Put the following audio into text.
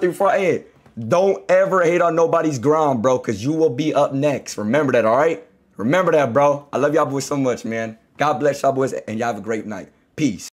through I end. Don't ever hate on nobody's ground, bro, because you will be up next. Remember that, all right? Remember that, bro. I love y'all boys so much, man. God bless y'all boys, and y'all have a great night. Peace.